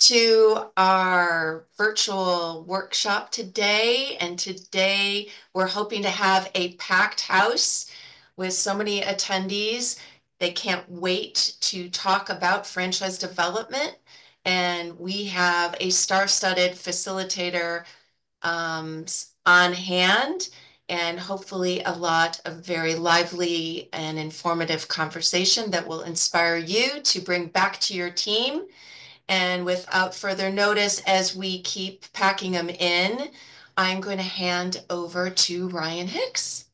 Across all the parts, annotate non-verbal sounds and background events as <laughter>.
to our virtual workshop today. And today we're hoping to have a packed house with so many attendees. They can't wait to talk about franchise development. And we have a star-studded facilitator um, on hand and hopefully a lot of very lively and informative conversation that will inspire you to bring back to your team and without further notice, as we keep packing them in, I'm going to hand over to Ryan Hicks.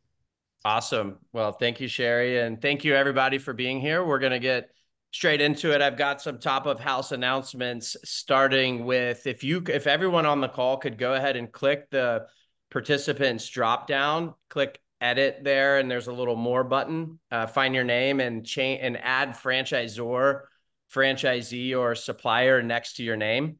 Awesome. Well, thank you, Sherry. And thank you, everybody, for being here. We're going to get straight into it. I've got some top of house announcements starting with if you if everyone on the call could go ahead and click the participants drop down, click edit there, and there's a little more button. Uh, find your name and change and add franchisor franchisee or supplier next to your name.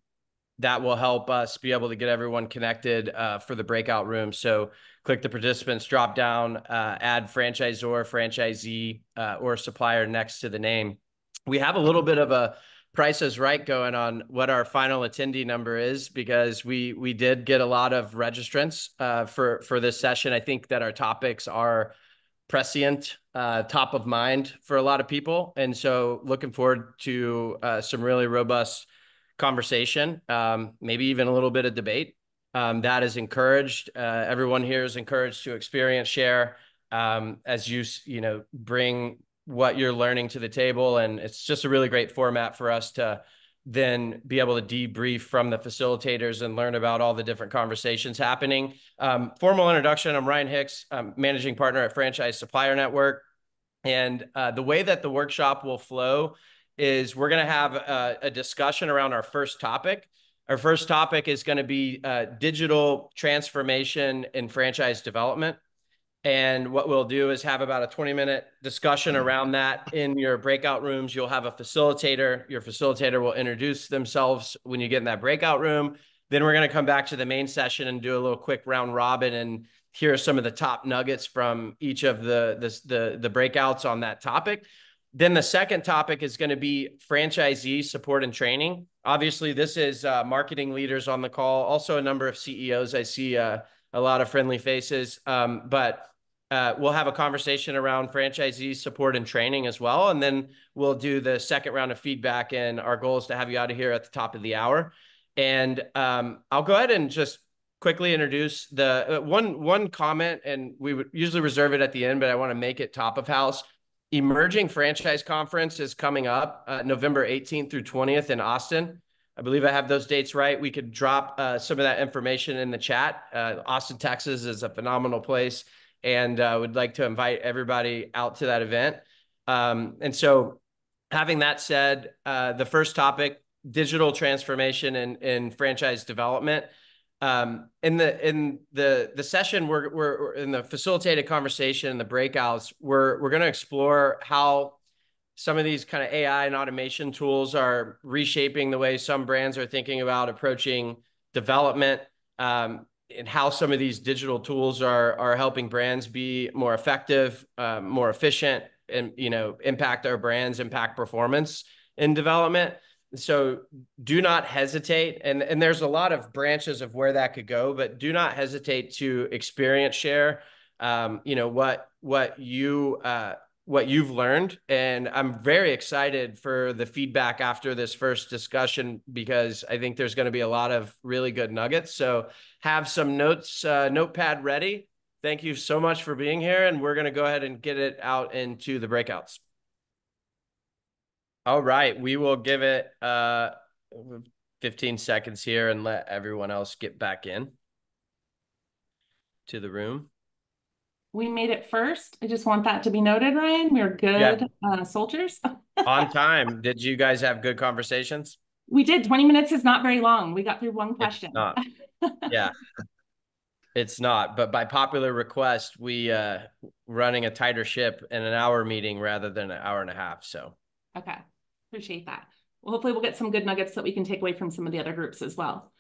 That will help us be able to get everyone connected uh, for the breakout room. So click the participants drop down, uh, add franchisor, franchisee, uh, or supplier next to the name. We have a little bit of a price is right going on what our final attendee number is because we we did get a lot of registrants uh, for for this session. I think that our topics are prescient, uh, top of mind for a lot of people. And so looking forward to uh, some really robust conversation, um, maybe even a little bit of debate. Um, that is encouraged. Uh, everyone here is encouraged to experience share um, as you, you know, bring what you're learning to the table. And it's just a really great format for us to then be able to debrief from the facilitators and learn about all the different conversations happening. Um, formal introduction I'm Ryan Hicks, I'm managing partner at Franchise Supplier Network. And uh, the way that the workshop will flow is we're going to have a, a, discussion around our first topic. Our first topic is going to be uh, digital transformation in franchise development. And what we'll do is have about a 20 minute discussion around that in your breakout rooms. You'll have a facilitator. Your facilitator will introduce themselves when you get in that breakout room. Then we're going to come back to the main session and do a little quick round robin and hear some of the top nuggets from each of the the the, the breakouts on that topic. Then the second topic is going to be franchisee support and training. Obviously, this is uh, marketing leaders on the call, also a number of CEOs. I see uh, a lot of friendly faces. Um, but uh, we'll have a conversation around franchisee support and training as well. And then we'll do the second round of feedback. And our goal is to have you out of here at the top of the hour. And um, I'll go ahead and just quickly introduce the uh, one one comment, and we would usually reserve it at the end, but I want to make it top of house. Emerging Franchise Conference is coming up uh, November 18th through 20th in Austin. I believe I have those dates right. We could drop uh, some of that information in the chat. Uh, Austin, Texas is a phenomenal place and uh, would like to invite everybody out to that event. Um, and so, having that said, uh, the first topic digital transformation and, and franchise development. Um, in the in the the session, we're we're in the facilitated conversation and the breakouts. We're we're going to explore how some of these kind of AI and automation tools are reshaping the way some brands are thinking about approaching development. Um, and how some of these digital tools are are helping brands be more effective, uh, more efficient, and you know impact our brands, impact performance in development. So do not hesitate, and and there's a lot of branches of where that could go, but do not hesitate to experience share. Um, you know what what you uh, what you've learned. And I'm very excited for the feedback after this first discussion because I think there's going to be a lot of really good nuggets. So have some notes, uh, notepad ready. Thank you so much for being here. And we're going to go ahead and get it out into the breakouts. All right. We will give it uh, 15 seconds here and let everyone else get back in to the room we made it first. I just want that to be noted, Ryan. We're good yeah. uh, soldiers. <laughs> On time. Did you guys have good conversations? We did. 20 minutes is not very long. We got through one question. <laughs> yeah. It's not, but by popular request, we uh running a tighter ship in an hour meeting rather than an hour and a half. So okay. Appreciate that. Well, hopefully we'll get some good nuggets that we can take away from some of the other groups as well.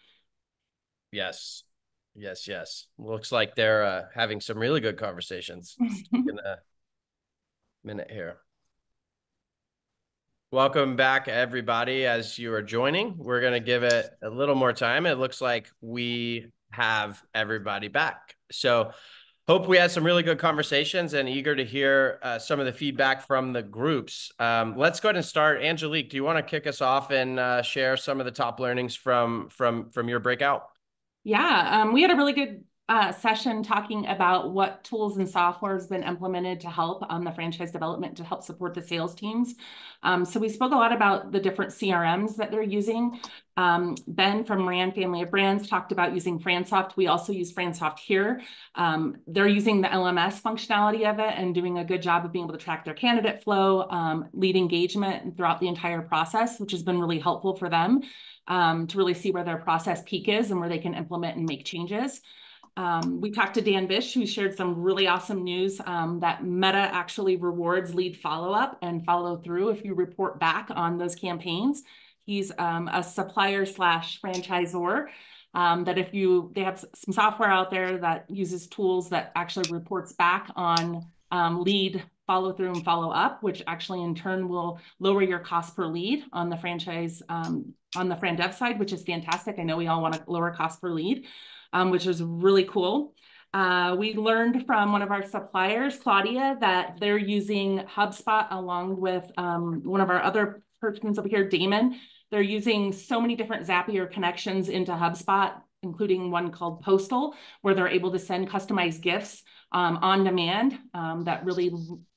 Yes. Yes, yes. Looks like they're uh, having some really good conversations. <laughs> in a minute here. Welcome back, everybody. As you are joining, we're going to give it a little more time. It looks like we have everybody back. So, hope we had some really good conversations and eager to hear uh, some of the feedback from the groups. Um, let's go ahead and start. Angelique, do you want to kick us off and uh, share some of the top learnings from from from your breakout? Yeah, um, we had a really good uh, session talking about what tools and software has been implemented to help on um, the franchise development to help support the sales teams. Um, so we spoke a lot about the different CRMs that they're using. Um, ben from Rand Family of Brands talked about using Fransoft. We also use Fransoft here. Um, they're using the LMS functionality of it and doing a good job of being able to track their candidate flow, um, lead engagement throughout the entire process, which has been really helpful for them um, to really see where their process peak is and where they can implement and make changes. Um, we talked to Dan Bish, who shared some really awesome news um, that Meta actually rewards lead follow up and follow through if you report back on those campaigns. He's um, a supplier slash franchisor. Um, that if you they have some software out there that uses tools that actually reports back on um, lead follow through and follow up, which actually in turn will lower your cost per lead on the franchise um, on the Fran Dev side, which is fantastic. I know we all want to lower cost per lead um, which is really cool. Uh, we learned from one of our suppliers, Claudia, that they're using HubSpot along with um, one of our other persons over here, Damon. They're using so many different Zapier connections into HubSpot, including one called Postal, where they're able to send customized gifts um, on demand um, that really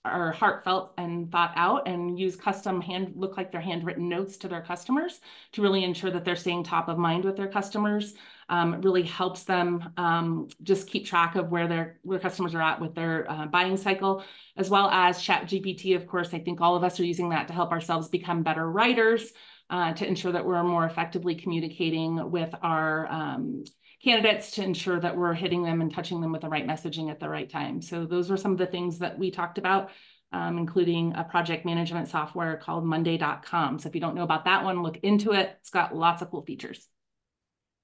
are heartfelt and thought out and use custom hand look like they're handwritten notes to their customers to really ensure that they're staying top of mind with their customers um, really helps them um, just keep track of where their where customers are at with their uh, buying cycle, as well as Chat GPT. Of course, I think all of us are using that to help ourselves become better writers, uh, to ensure that we're more effectively communicating with our um, candidates to ensure that we're hitting them and touching them with the right messaging at the right time. So those were some of the things that we talked about. Um, including a project management software called monday.com. So if you don't know about that one, look into it. It's got lots of cool features.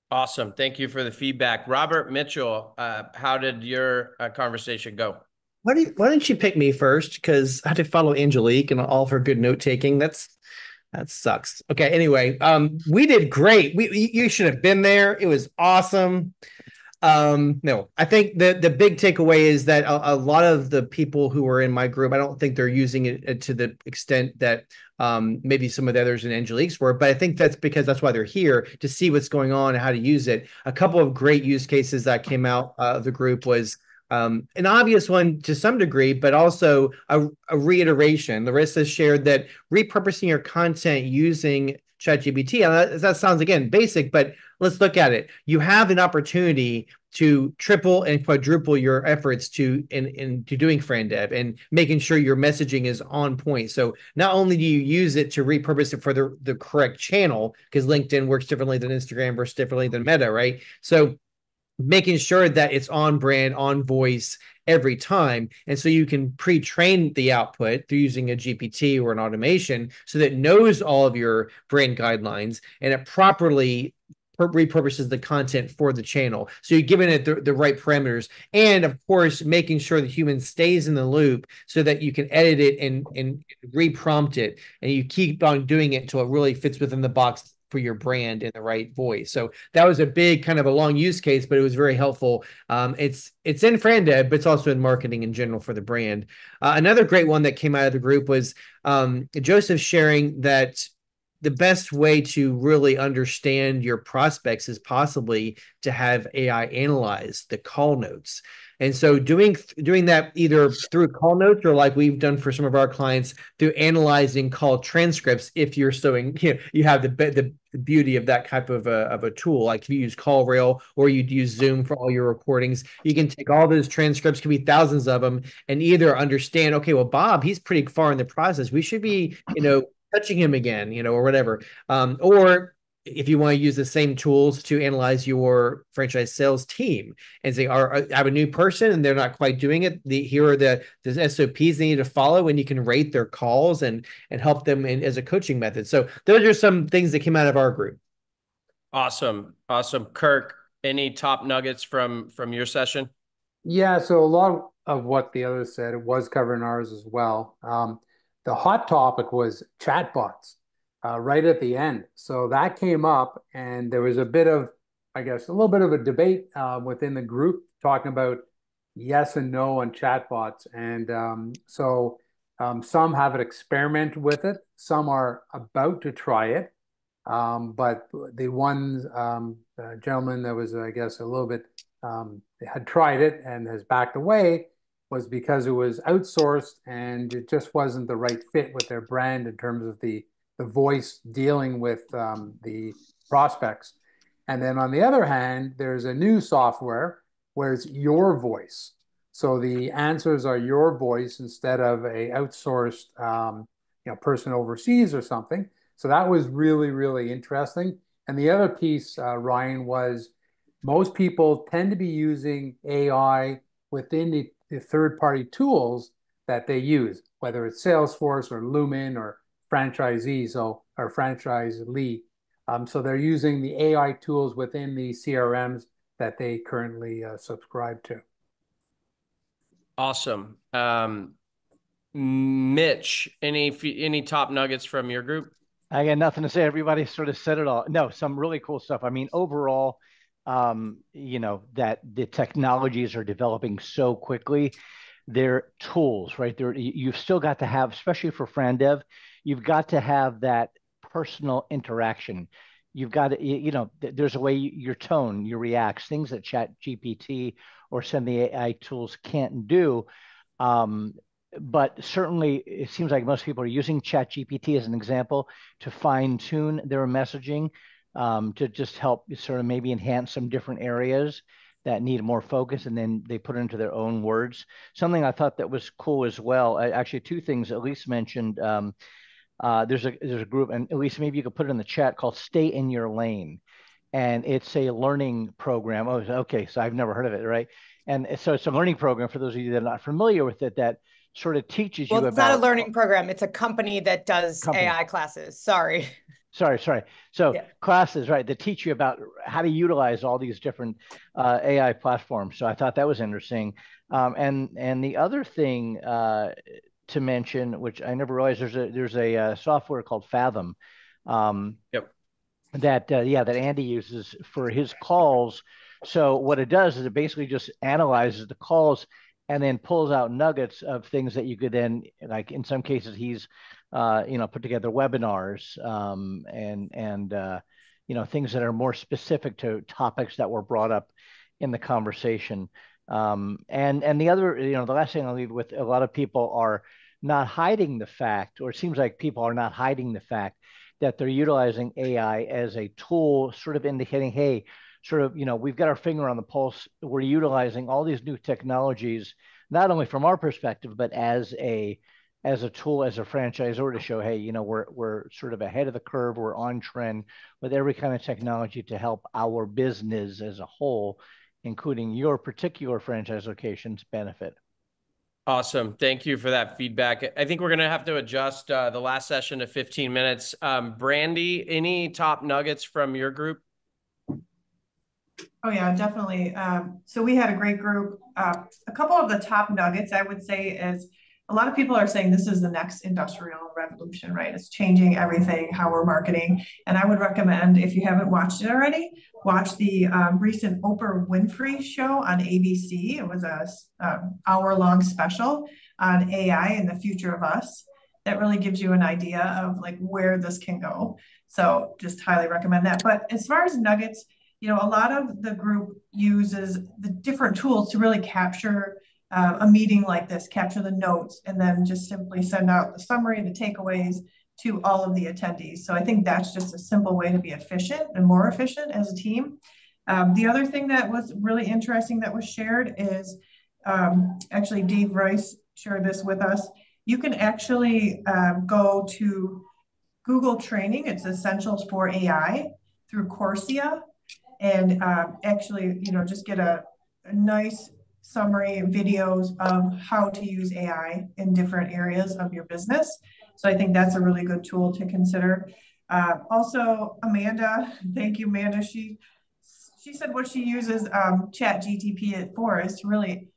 Awesome. Thank you for the feedback. Robert Mitchell, uh, how did your uh, conversation go? Why, do you, why didn't you pick me first? Because I had to follow Angelique and all of her good note taking. That's that sucks. Okay. Anyway, um, we did great. We you should have been there. It was awesome. Um, no, I think the the big takeaway is that a, a, lot of the people who are in my group, I don't think they're using it to the extent that um, maybe some of the others in Angelique's were, but I think that's because that's why they're here to see what's going on and how to use it. A couple of great use cases that came out of the group was um, an obvious one to some degree, but also a, a reiteration. Larissa shared that repurposing your content using ChatGPT. That, that sounds again basic, but let's look at it. You have an opportunity to triple and quadruple your efforts to in, in to doing FranDev and making sure your messaging is on point. So not only do you use it to repurpose it for the, the correct channel, because LinkedIn works differently than Instagram versus differently than Meta, right? So making sure that it's on brand, on voice every time. And so you can pre train the output through using a GPT or an automation so that knows all of your brand guidelines and it properly repurposes the content for the channel. So you're giving it the, the right parameters. And of course, making sure the human stays in the loop so that you can edit it and, and reprompt it. And you keep on doing it until it really fits within the box for your brand in the right voice. So that was a big kind of a long use case, but it was very helpful. Um, it's it's in FranDev, but it's also in marketing in general for the brand. Uh, another great one that came out of the group was um, Joseph sharing that the best way to really understand your prospects is possibly to have AI analyze the call notes. And so doing doing that either through call notes or like we've done for some of our clients through analyzing call transcripts. If you're so you, know, you have the, the beauty of that type of a, of a tool. Like if you use CallRail or you'd use Zoom for all your recordings, you can take all those transcripts, could be thousands of them, and either understand, okay, well, Bob, he's pretty far in the process. We should be, you know, touching him again, you know, or whatever. Um, or if you want to use the same tools to analyze your franchise sales team and say, are, I have a new person and they're not quite doing it. The here are the the SOPs they need to follow, and you can rate their calls and and help them in, as a coaching method. So those are some things that came out of our group. Awesome, awesome, Kirk. Any top nuggets from from your session? Yeah, so a lot of what the others said was covering ours as well. Um, the hot topic was chatbots uh, right at the end. So that came up, and there was a bit of, I guess, a little bit of a debate uh, within the group talking about yes and no on chatbots. And um, so um, some have an experiment with it, some are about to try it. Um, but the one um, uh, gentleman that was, I guess, a little bit um, had tried it and has backed away was because it was outsourced and it just wasn't the right fit with their brand in terms of the the voice dealing with um, the prospects. And then on the other hand, there's a new software where it's your voice. So the answers are your voice instead of a outsourced um, you know person overseas or something. So that was really really interesting. And the other piece, uh, Ryan, was most people tend to be using AI within the, the third party tools that they use, whether it's Salesforce or Lumen or franchisees so, or franchise lead. Um, so they're using the AI tools within the CRMs that they currently uh, subscribe to. Awesome. Um, Mitch, any any top nuggets from your group? I got nothing to say. Everybody sort of said it all. No, some really cool stuff. I mean, overall, um, you know, that the technologies are developing so quickly. They're tools, right? There, you've still got to have, especially for FranDev, you've got to have that personal interaction. You've got to, you know, there's a way your tone, your reacts, things that Chat GPT or some of the AI tools can't do. Um, but certainly, it seems like most people are using Chat GPT as an example to fine tune their messaging um, to just help sort of maybe enhance some different areas that need more focus and then they put it into their own words. Something I thought that was cool as well. Actually, two things Elise mentioned. Um, uh, there's a there's a group, and Elise maybe you could put it in the chat called "Stay in Your Lane," and it's a learning program. Oh, okay, so I've never heard of it, right? And so it's a learning program for those of you that are not familiar with it that sort of teaches well, you it's about. It's not a learning program; it's a company that does company. AI classes. Sorry. <laughs> Sorry, sorry. So yeah. classes, right, that teach you about how to utilize all these different uh, AI platforms. So I thought that was interesting. Um, and and the other thing uh, to mention, which I never realized there's a there's a uh, software called Fathom. Um, yep. That uh, yeah, that Andy uses for his calls. So what it does is it basically just analyzes the calls and then pulls out nuggets of things that you could then like in some cases he's uh, you know put together webinars um, and and uh, you know things that are more specific to topics that were brought up in the conversation. Um, and and the other, you know, the last thing I'll leave with, a lot of people are not hiding the fact, or it seems like people are not hiding the fact that they're utilizing AI as a tool, sort of indicating, hey, sort of, you know, we've got our finger on the pulse. We're utilizing all these new technologies, not only from our perspective, but as a as a tool, as a franchisor to show, hey, you know, we're we're sort of ahead of the curve, we're on trend with every kind of technology to help our business as a whole including your particular franchise locations benefit. Awesome. Thank you for that feedback. I think we're going to have to adjust uh, the last session to 15 minutes. Um, Brandy, any top nuggets from your group? Oh yeah, definitely. Um, so we had a great group. Uh, a couple of the top nuggets I would say is a lot of people are saying this is the next industrial revolution, right? It's changing everything, how we're marketing. And I would recommend, if you haven't watched it already, watch the um, recent Oprah Winfrey show on ABC. It was a um, hour long special on AI and the future of us that really gives you an idea of like where this can go. So just highly recommend that. But as far as nuggets, you know, a lot of the group uses the different tools to really capture uh, a meeting like this, capture the notes, and then just simply send out the summary the takeaways to all of the attendees. So I think that's just a simple way to be efficient and more efficient as a team. Um, the other thing that was really interesting that was shared is um, actually Dave Rice shared this with us. You can actually um, go to Google training. It's essentials for AI through Coursera and uh, actually, you know, just get a, a nice summary videos of how to use AI in different areas of your business. So I think that's a really good tool to consider. Uh, also, Amanda, <laughs> thank you, Amanda. She she said what she uses um, Chat GTP for is to really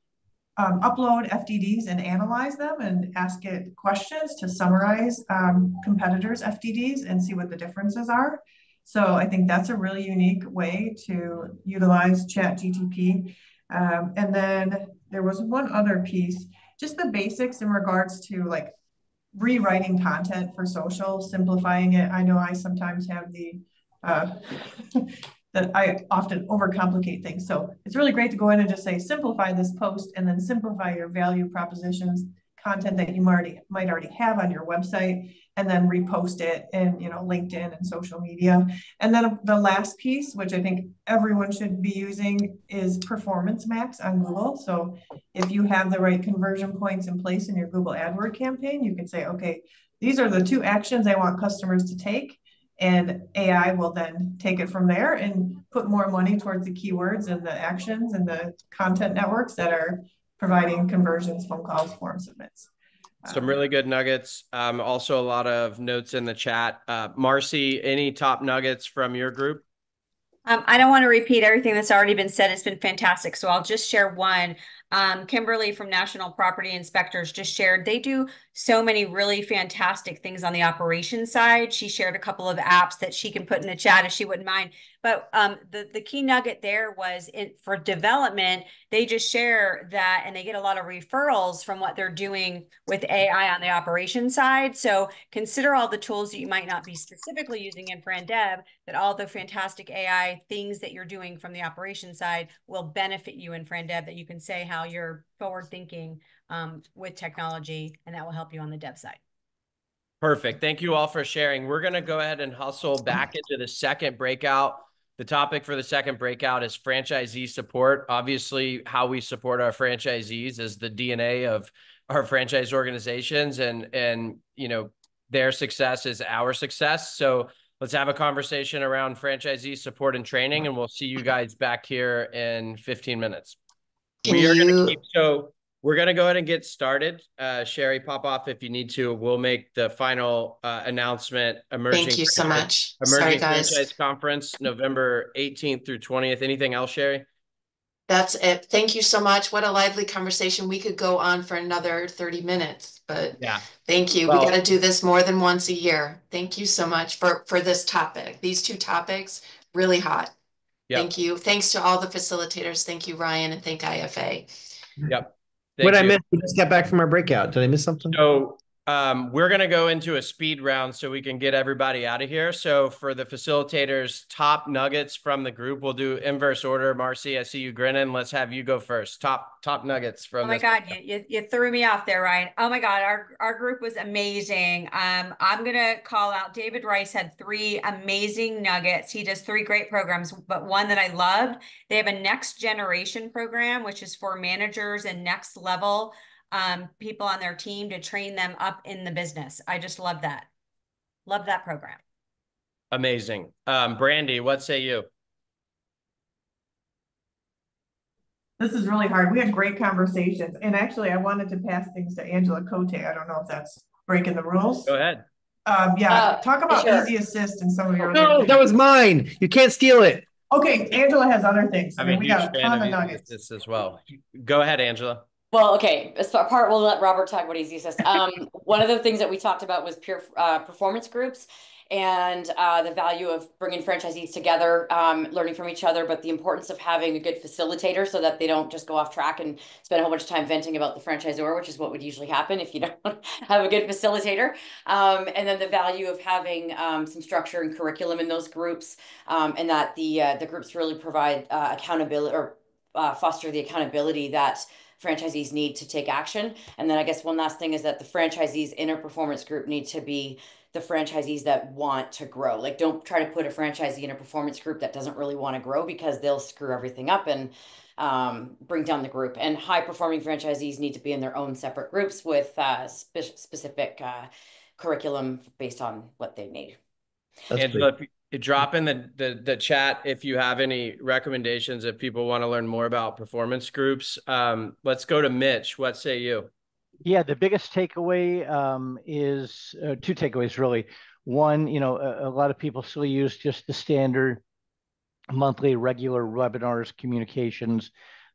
um, upload FDDs and analyze them and ask it questions to summarize um, competitors' FDDs and see what the differences are. So I think that's a really unique way to utilize Chat GTP. Um, and then there was one other piece, just the basics in regards to like rewriting content for social, simplifying it. I know I sometimes have the uh, <laughs> that I often overcomplicate things. So it's really great to go in and just say, simplify this post and then simplify your value propositions, content that you already might already have on your website, and then repost it in, you know, LinkedIn and social media. And then the last piece, which I think everyone should be using is Performance Max on Google. So if you have the right conversion points in place in your Google AdWord campaign, you can say, okay, these are the two actions I want customers to take and AI will then take it from there and put more money towards the keywords and the actions and the content networks that are providing conversions, phone calls, form submits. Some really good nuggets. Um, also a lot of notes in the chat. Uh, Marcy, any top nuggets from your group? Um, I don't want to repeat everything that's already been said. It's been fantastic. So I'll just share one. Um, Kimberly from National Property Inspectors just shared they do so many really fantastic things on the operations side. She shared a couple of apps that she can put in the chat if she wouldn't mind. But um, the, the key nugget there was in, for development, they just share that and they get a lot of referrals from what they're doing with AI on the operations side. So consider all the tools that you might not be specifically using in FranDev, that all the fantastic AI things that you're doing from the operations side will benefit you in FranDev that you can say how you're forward thinking um, with technology, and that will help you on the dev side. Perfect. Thank you all for sharing. We're going to go ahead and hustle back <clears throat> into the second breakout. The topic for the second breakout is franchisee support. Obviously, how we support our franchisees is the DNA of our franchise organizations and and you know their success is our success. So let's have a conversation around franchisee support and training and we'll see you guys back here in 15 minutes. Can we are you... going to keep so we're going to go ahead and get started. Uh, Sherry, pop off if you need to. We'll make the final uh, announcement. Emerging Thank you so much. Emerging Sorry, guys. Franchise Conference, November 18th through 20th. Anything else, Sherry? That's it. Thank you so much. What a lively conversation. We could go on for another 30 minutes, but yeah. Thank you. Well, we got to do this more than once a year. Thank you so much for for this topic. These two topics really hot. Yep. Thank you. Thanks to all the facilitators. Thank you, Ryan, and thank IFA. Yep. What I missed? We just got back from our breakout. Did I miss something? So um, we're going to go into a speed round so we can get everybody out of here. So for the facilitators, top nuggets from the group, we'll do inverse order. Marcy, I see you grinning. Let's have you go first. Top top nuggets from. Oh my god, you, you, you threw me off there, Ryan. Oh my god, our our group was amazing. Um, I'm gonna call out David Rice had three amazing nuggets. He does three great programs, but one that I loved. They have a next generation program, which is for managers and next level um, people on their team to train them up in the business. I just love that. Love that program. Amazing. Um, Brandy, what say you? This is really hard. We had great conversations. And actually, I wanted to pass things to Angela Cote. I don't know if that's breaking the rules. Go ahead. Um, yeah, uh, talk about sure. easy assist and some of your. No, that was mine. You can't steal it. Okay, Angela has other things. I mean, we got a ton of nuggets. As well. Go ahead, Angela. Well, okay. Apart, we'll let Robert talk about Easy Assist. <laughs> Um, one of the things that we talked about was peer uh, performance groups and uh, the value of bringing franchisees together, um, learning from each other, but the importance of having a good facilitator so that they don't just go off track and spend a whole bunch of time venting about the franchisor, which is what would usually happen if you don't <laughs> have a good facilitator. Um, and then the value of having um, some structure and curriculum in those groups, um, and that the uh, the groups really provide uh, accountability or uh, foster the accountability that franchisees need to take action. And then I guess one last thing is that the franchisees in a performance group need to be the franchisees that want to grow. Like don't try to put a franchisee in a performance group that doesn't really want to grow because they'll screw everything up and um, bring down the group. And high performing franchisees need to be in their own separate groups with uh, spe specific uh, curriculum based on what they need. That's Angela, drop in the, the the chat if you have any recommendations if people want to learn more about performance groups. Um, let's go to Mitch. What say you? Yeah, the biggest takeaway um, is uh, two takeaways really. One, you know, a, a, lot of people still use just the standard monthly regular webinars, communications.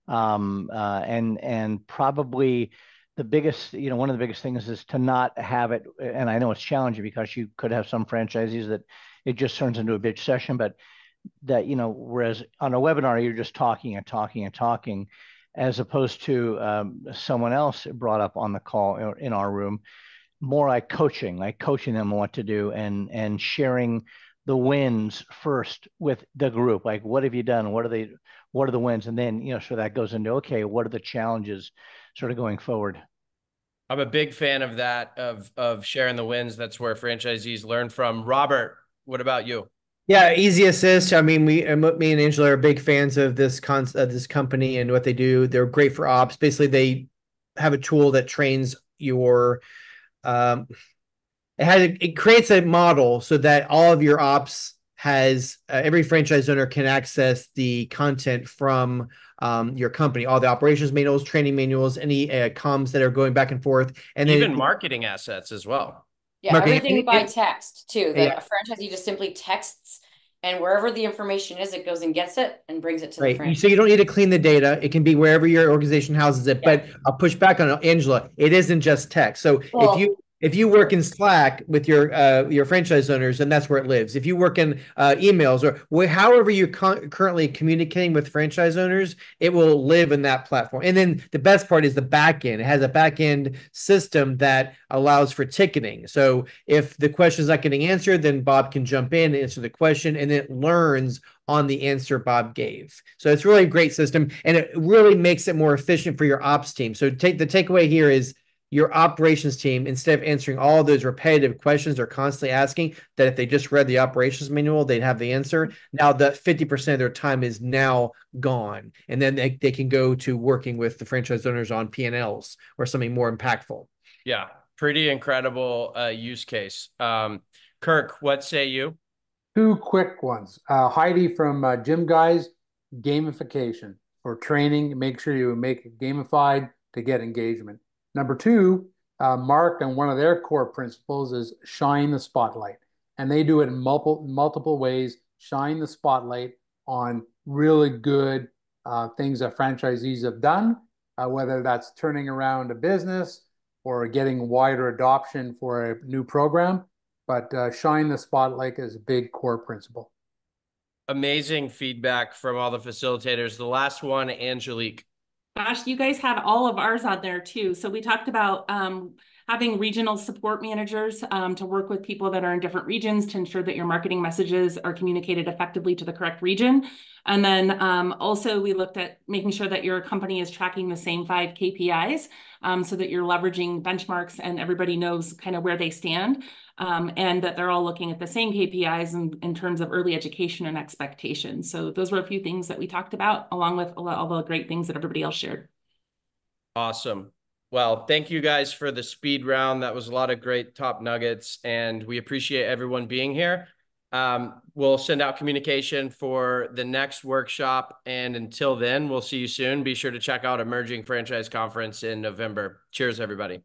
Um, uh, and and probably the biggest, you know, one of the biggest things is to not have it. And I know it's challenging because you could have some franchisees that it just turns into a bitch session, but that you know, whereas on a webinar you're just talking and talking and talking, as opposed to um, someone else brought up on the call in our room, more like coaching, like coaching them on what to do and and sharing the wins first with the group. Like, what have you done? What are they? What are the wins? And then you know, so that goes into okay, what are the challenges, sort of going forward. I'm a big fan of that of of sharing the wins. That's where franchisees learn from. Robert, what about you? Yeah, Easy Assist. I mean, we, me and Angela are big fans of this con of this company and what they do. They're great for ops. Basically, they have a tool that trains your um, it has it creates a model so that all of your ops has uh, every franchise owner can access the content from um, your company, all the operations manuals, training manuals, any uh, comms that are going back and forth, and even then, marketing assets as well. Yeah, marketing, everything by text too. The yeah. franchisee just simply texts and wherever the information is, it goes and gets it and brings it to right. the franchise. So you don't need to clean the data. It can be wherever your organization houses it. Yeah. But I'll push back on Angela. It isn't just text. So well, if you if you work in Slack with your uh, your franchise owners, and that's where it lives. If you work in uh, emails or however you're con- currently communicating with franchise owners, it will live in that platform. And then the best part is the back end. It has a back end system that allows for ticketing. So if the question is not getting answered, then Bob can jump in and answer the question, and it learns on the answer Bob gave. So it's really a great system, and it really makes it more efficient for your ops team. So take the takeaway here is your operations team, instead of answering all those repetitive questions they're constantly asking, that if they just read the operations manual, they'd have the answer. Now that 50% of their time is now gone. And then they, they can go to working with the franchise owners on P&Ls or something more impactful. Yeah, pretty incredible uh, use case. Um, Kirk, what say you? Two quick ones. Uh, Heidi from uh, Gym Guys, gamification for training. Make sure you make it gamified to get engagement. Number two, uh, Mark and one of their core principles is shine the spotlight. And they do it in multiple, multiple ways, shine the spotlight on really good uh, things that franchisees have done, uh, whether that's turning around a business or getting wider adoption for a new program. But uh, shine the spotlight is a big core principle. Amazing feedback from all the facilitators. The last one, Angelique. Gosh, you guys had all of ours on there too. So we talked about um, having regional support managers um, to work with people that are in different regions to ensure that your marketing messages are communicated effectively to the correct region. And then um, also we looked at making sure that your company is tracking the same five KPIs um, so that you're leveraging benchmarks and everybody knows kind of where they stand um, and that they're all looking at the same KPIs in, in terms of early education and expectations. So those were a few things that we talked about along with all the great things that everybody else shared. Awesome. Well, thank you guys for the speed round. That was a lot of great top nuggets, and we appreciate everyone being here. Um, we'll send out communication for the next workshop. And until then, we'll see you soon. Be sure to check out Emerging Franchise Conference in November. Cheers, everybody.